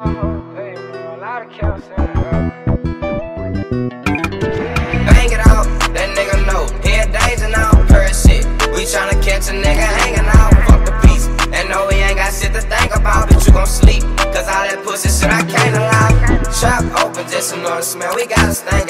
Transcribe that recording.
Hang it out, that nigga know. He a danger now, per shit. We tryna catch a nigga hanging out. Fuck the peace. And no, we ain't got shit to think about, but you gon' sleep. Cause all that pussy shit I can't allow. Trap open, just some noise smell. We got a stank.